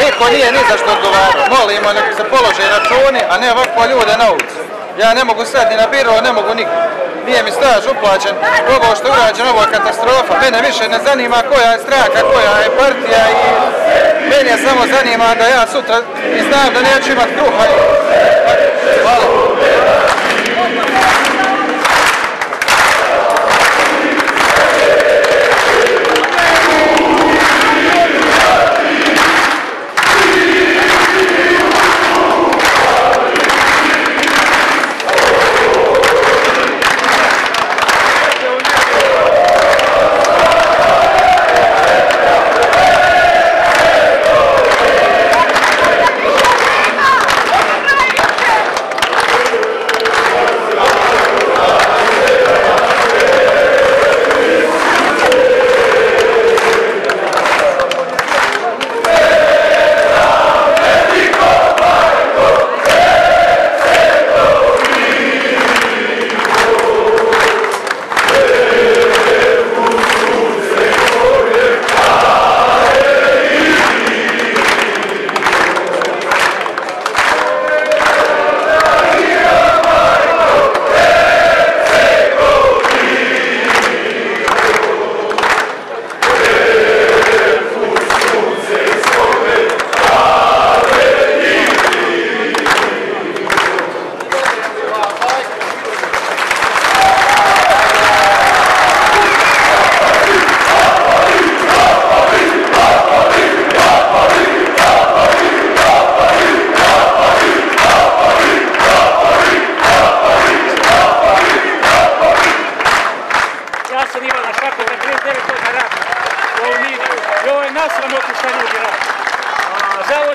Niko nije ni zašto odgovarao. Molimo neko se polože računi, a ne ovako ljude na ulicu. Ja ne mogu sad ni na biro, ne mogu nikdo. Nije mi staž uplaćen. Ovo što je urađen, ovo je katastrofa. Mene više ne zanima koja je straka, koja je partija i... Mene samo zanima da ja sutra i znam da neću imat kruha. Ja.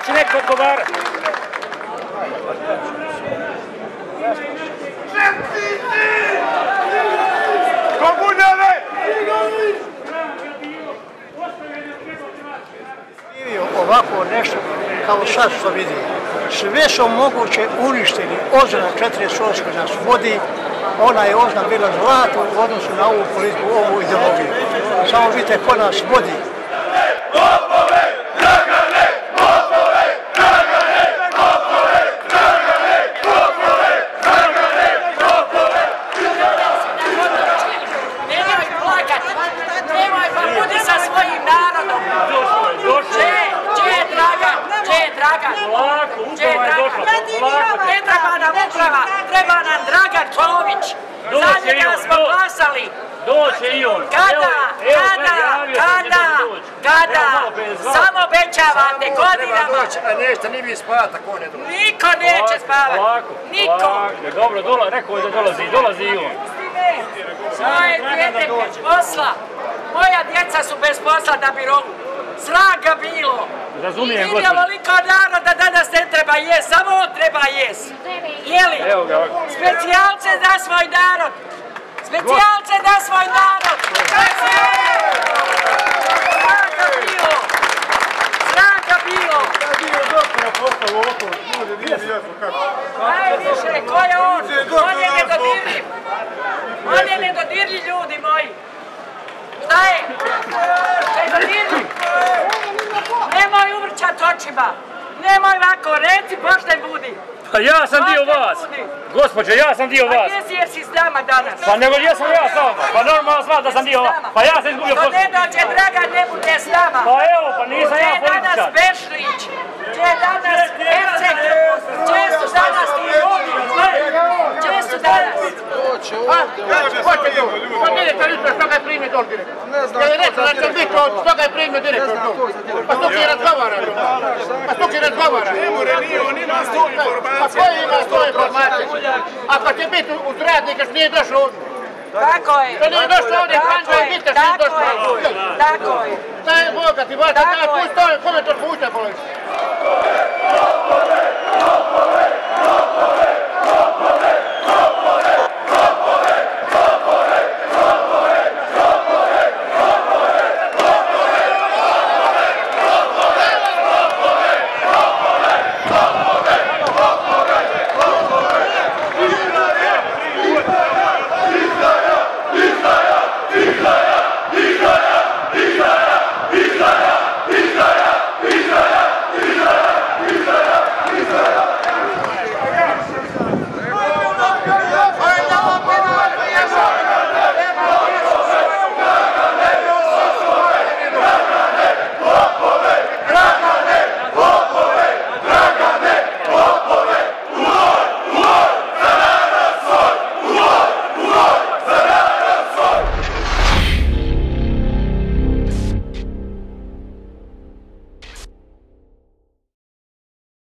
Će neko odgovarati. Komunjane! ovako nešto kao sad što vidim. Sve su moguće uništili. Ozna 48 nas vodi, ona je ozna bila zlata u odnosu na ovu politiku, ovu ideologiju. Samo vidite ko nas vodi. Za njega smo glasali. Doće i on. Kada, kada, kada, kada, samo obećavate godinama. A nećete ni vi spavati, tako ne dođe. Niko neće spavati. Niko. Dobro, dola, rekao je da dolazi, dolazi i on. Moje djete bez posla. Moja djeca su bez posla da bi rogu. Sraga bilo. Razumijem, gospođo. I vidjelo liko naroda danas ne treba jes, samo jes. Jeli? Evo ga. Specijalce za svoj narod. Specijalce za svoj narod. Bilo. Sraga bilo. Doktora oko, ljudi nije mi jasno kako. Najviše, ko je on? On je nedodirljiv. On je nedodirljiv, ljudi moji. Šta je? Nedodirljiv. Nemoj uvrćat očima. Nemoj ovako, reci pošten budi. Pa ja sam dio vas. Gospodje, ja sam dio Pa vas. jesi jer si s nama danas. Pa nego jesam ja s vama. Pa normalno sva da sam dio vas. Pa ja sam izgubio posao. ne dođe Dragan, ne bude s nama. Pa evo, pa nisam ja Gdje je danas. Bešlić? Gdje je danas Erceg? Gdje su danas ti ljudi? Gdje su danas? Hoće tu. Pa direktor isto što ga je primio dol direktor. Ne znam. Je rekao da će biti od što ga je primio direktor dol. Pa što ki razgovara? Pa što ki razgovara? Ne more, nije, on ima sto Pa informacija. koji ima svoje informacije? Ako će biti uz radnika što nije došao ovdje. Tako je. Što nije došao ovdje, Franđo je bitan što nije Tako je. došao. Tako je. Daj Boga ti, vata, Tako je. pusti to, kome to pušta, bolesti?